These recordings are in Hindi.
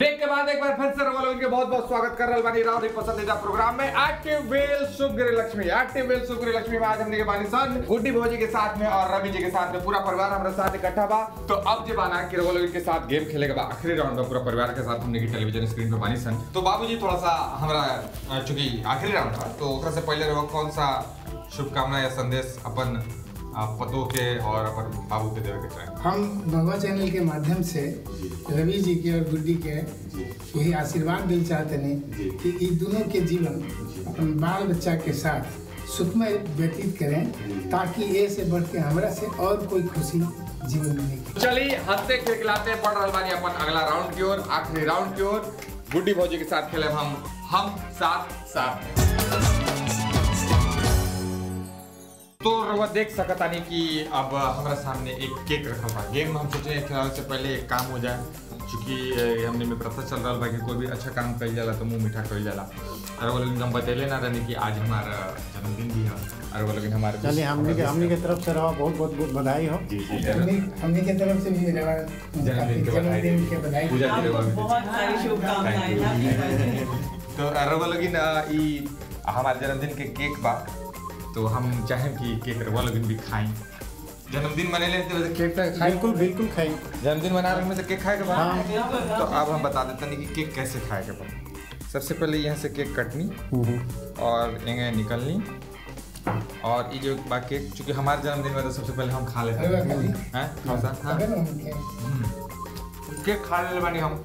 ब्रेक एक बार फिर से रवल उनके बहुत बहुत स्वागत कर रहा बानी राव पसंदीदा प्रोग्राम में एक्टिव वेल सुग्र लक्ष्मी एक्टिव वेल सुग्र लक्ष्मी में आज हमने के बानी सन। गुड्डी भौजी के साथ में और रवि जी के साथ में पूरा परिवार हमारे साथ इकट्ठा बा तो अब जब आना कि रवल के साथ गेम खेलेगा आखिरी राउंड में पूरा परिवार के साथ हमने की टेलीविज़न स्क्रीन पे बानी सन। तो बाबूजी थोड़ा सा हमारा चूँकि आखिरी राउंड था तो ओकरा से पहले रहो, कौन सा शुभकामना या संदेश अपन पतों के और अपन बाबू के देवे के चाहे। हम भगवा चैनल के माध्यम से रवि जी के और गुड्डी के यही आशीर्वाद दिल चाहते हैं कि ये दोनों के जीवन अपन बाल बच्चा के साथ सुखमय व्यतीत करें ताकि ये से बढ़ के हमारा से और कोई खुशी जीवन में मिले चलिए हँसते खिलखिलाते बढ़ रहा बानी अपन अगला राउंड की ओर आखिरी राउंड की ओर। गुड्डी भौजी के साथ खेले हम हम साथ साथ तो रउआ देख सकत आनी कि अब हमारा सामने एक केक रखल बा गेम हम सोचे खेलावे से पहले एक काम हो जाए क्योंकि अ, हमने में पता चल रहा बा कि कोई भी अच्छा काम कइल जाला तो मुँह मीठा कइल जाला। और वो लोग हम बतेले ना रहनी कि आज हमारा जन्मदिन भी है। और वो लोग हमारे चलिए हमने के हमने के तरफ़ से रहा बहुत बहुत बहुत बधाई हो। जी जी हमने के तरफ़ से भी जन्मदिन के बधाई। जन्मदिन के बधाई। पूजा आपको बहुत सारी शुभकामनाएँ तो रवा लोगिन अ, हमारे जन्मदिन के केक बा। तो हम चाहें कि केक रवा लोगिन भी खाएँ। जन्मदिन मनेले तो वैसे केक तो खाएँ। बिल्कुल बिल्कुल खाई जन्मदिन मना रहे हैं में से केक खाए के हाँ। तो अब हम बता देते हैं कि केक कैसे खाए के बाद सबसे पहले यहाँ से केक कटनी और यहाँ निकलनी। और ये जो बा केक चूँकि हमारे जन्मदिन में तो सबसे पहले हम खा लेते हैं। हैं? हाँ। केक खा ले बानी हम।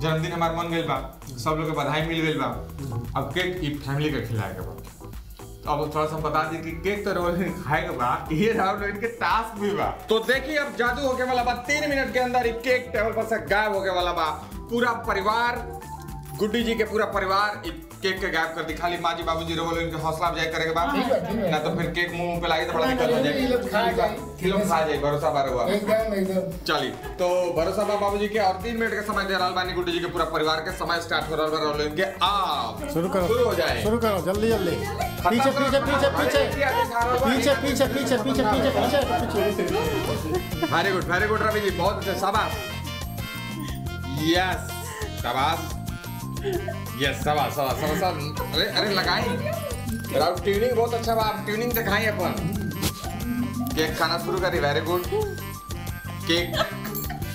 जन्मदिन हमारे मन गइल बा सब लोग के बधाई मिल गइल बा अब केक ई फैमिली के खिलाए के बा तो अब थोड़ा सा बता दी कि केक तो रोल खाए के बा ये राउंड इनके टास्क भी बा तो देखिए अब जादू होके वाला बा तीन मिनट के अंदर ये केक टेबल पर से गायब होके वाला बा पूरा परिवार गुड्डी जी के पूरा परिवार केक के गायब कर दी। खाली माँ जी बाबू जी रोल इनके हौसला अफजाई करे के बाद है, ठीक है। ना तो फिर केक मुँह पे लागे तो बड़ा दिक्कत हो जाएगी। जाए। ये खा जाए भरोसा बार हुआ। एकदम एकदम। चलिए तो भरोसा बा बाबू जी के और तीन मिनट का समय दे रहा बानी गुड्डी जी के पूरा परिवार के समय स्टार्ट हो रहा बा रोल इनके आप। शुरू करो शुरू हो जाए। शुरू करो जल्दी जल्दी। पीछे पीछे पीछे पीछे। पीछे पीछे पीछे पीछे पीछे पीछे। पीछे very good very good Ravi ji बहुत अच्छे, शाबाश। यस शाबाश। यस शाबाश शाबाश शाबाश। अरे अरे, लगाई। राउट ट्यूनिंग बहुत अच्छा बा ट्यूनिंग से खाई अपन। केक खाना शुरू करी very good cake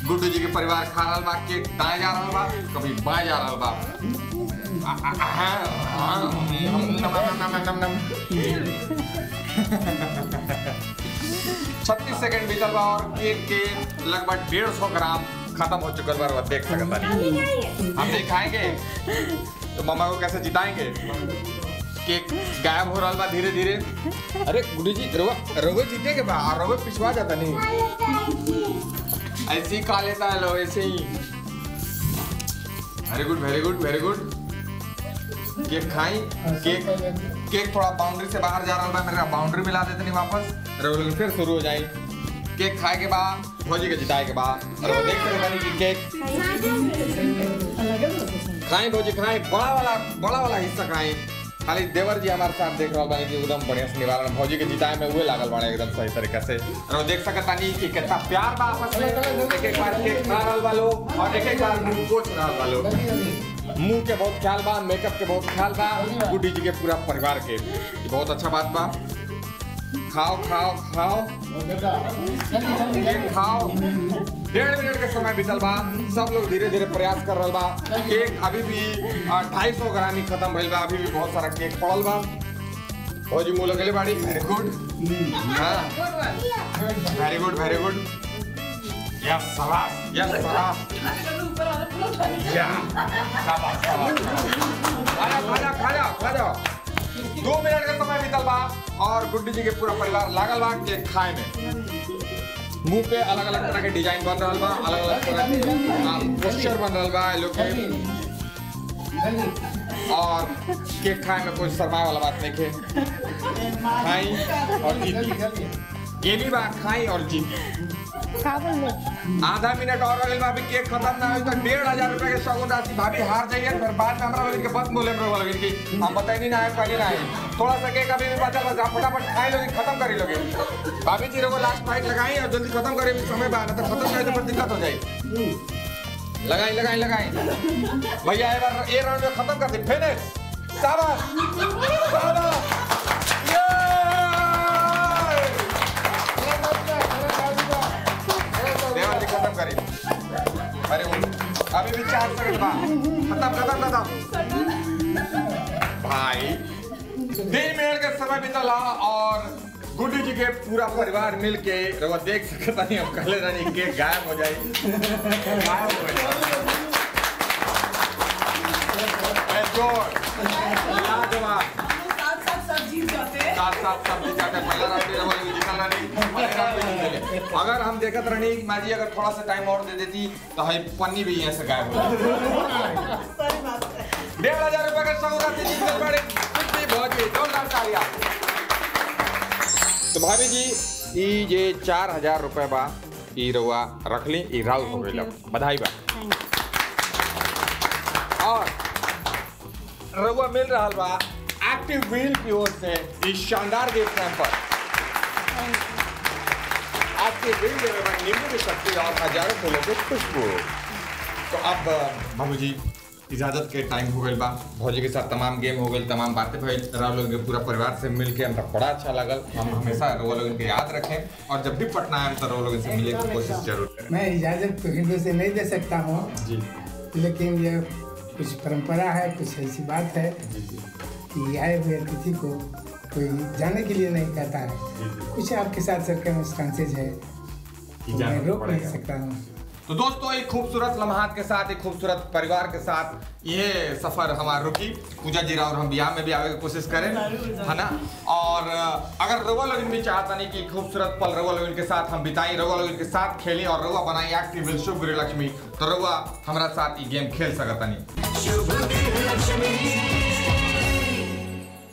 Guddu ji के परिवार खा रहा बा केक दाएँ जा रहा बा कभी बाएँ जा रहा बा छत्तीस सेकंड बीतल बा और केक के लगभग डेढ़ सौ ग्राम खत्म हो चुकल बा और देख सकत बानी हम नहीं खाएँगे तो मम्मा को कैसे जिताएँगे? केक गायब हो रहा बा धीरे धीरे अरे गुड्डी जी रोवा रोवे जीते के बा और पिछवा जाता नहीं। ऐसे ही खा लेता है लोग ऐसे ही। Very good very good very good cake खाई केक केक थोड़ा बाउंड्री से बाहर जा रहा मेरा बाउंड्री मिला देते नहीं वापस। रेवोल्यूशन फिर शुरू हो जाए। केक खाए के बाद भौजी के जिताए के बाद। और वो देख सकते कि केक खाए भौजी खाए। बड़ा वाला बड़ा वाला हिस्सा खाए। खाली देवर जी हमारे साथ देख रहा बानी कि एकदम बढ़िया से निवारण भौजी के जिताए में हुए लागल बाड़े एकदम सही तरीके से। और वो देख सकता नहीं कि कितना प्यार बा आपस में एक एक बार केक खा रहल बा लोग और एक एक बार मुँह पोछ रहल बा लोग मुँह के बहुत ख्याल बा मेकअप के बहुत ख्याल बा। गुड्डी जी के पूरा परिवार के। बहुत अच्छा बात बा। खाओ खाओ खाओ। केक खाओ। डेढ़ मिनट के समय बीतल बा। सब लोग धीरे धीरे प्रयास कर रहल बा। केक अभी भी ढाई सौ ग्राम ही खत्म भइल बा। अभी भी बहुत सारा केक पड़ल बा। भौजी मुँह लगेले बाड़ी। वेरी गुड हाँ। Very good very good yes शाबाश या शाबाश दो मिनट का समय बीतल बा और गुड्डी जी के पूरा परिवार लागल बा केक खाए में। मुँह पे अलग अलग तरह के डिज़ाइन बन रहल बा अलग अलग तरह के पोस्चर बन रहल बा ये लोग के और केक खाए में कोई शर्माए वाला बात नहीं खे। खाई और ये भी बात खाई और जी। आधा मिनट और अगल भाभी केक खत्म ना हो तो डेढ़ हज़ार रुपए के शगुन राशि भाभी हार जाइए फिर बाद में हमरा के बस बोले हमरा लोगन की हम बताई ना है पहले ना है थोड़ा सा केक अभी भी बचा बस आप फटाफट खाई लोगे खत्म करी लोगे। भाभी जी लोगो लास्ट फाइट लगाई और जल्दी खत्म करे भी समय बाद तो खत्म करे तो फिर दिक्कत हो जाए लगाई लगाई लगाई। भैया एक बार ये राउंड में खत्म कर दी फिनिश शाबाश। अभी सेकंड बाद खत्म खत्म खत्म भाई तीन मिनट का समय बीतल और गुड्डू जी के पूरा परिवार मिल के रवा देख सकता नहीं हम कहले रानी के गायब हो जाए गायब हो जाए. लाजवाब अगर हम देखत रहनी माजी अगर थोड़ा सा टाइम और दे देती तो हई पन्नी भी यहाँ से गायब हो डेढ़ हज़ार रुपए का सौगात जीत गए बड़े कितनी बहुत ही जोरदार तालियाँ। तो भाभी जी ई जे चार हज़ार रुपए बा ई रउआ रख ली ई राउर हो गई बधाई बा। और रउआ मिल रहा बा एक्टिव व्हील की ओर से इस शानदार गिफ्ट पर। आपके व्हील रहे नींबू की शक्ति और हज़ारों फूलों की खुशबू। तो अब बाबू जी इजाज़त के टाइम हो गई बा। भौजी के साथ तमाम गेम हो गई तमाम बातें भइल राव लोग पूरा परिवार से मिल के हमरा बड़ा अच्छा लगल हम हमेशा रउआ लोगन के याद रखें और जब भी पटना आए तो रउआ लोगन से मिले की कोशिश ज़रूर करें। मैं इजाज़त तो हिंदू से नहीं दे सकता हूँ। जी। लेकिन ये कुछ परंपरा है कुछ ऐसी बात है। कि आए हुए अतिथि को कोई जाने के लिए नहीं कहता है। कुछ आपके साथ सर्कमस्टांसेज है तो जाना मैं तो रोक नहीं सकता हूँ। तो दोस्तों एक खूबसूरत लम्हात के साथ एक खूबसूरत परिवार के साथ ये सफ़र हमारा रुकी। पूजा जी और हम बिहार में भी आवे की कोशिश करें है ना? और अगर रवा लोगन भी चाहता नहीं कि खूबसूरत पल रवा लोगन के साथ हम बिताएँ रवा लोगन के साथ खेलें और रवा बनाई एक्टिव शुभ लक्ष्मी तो रवा हमारा साथ ये गेम खेल सकता नहीं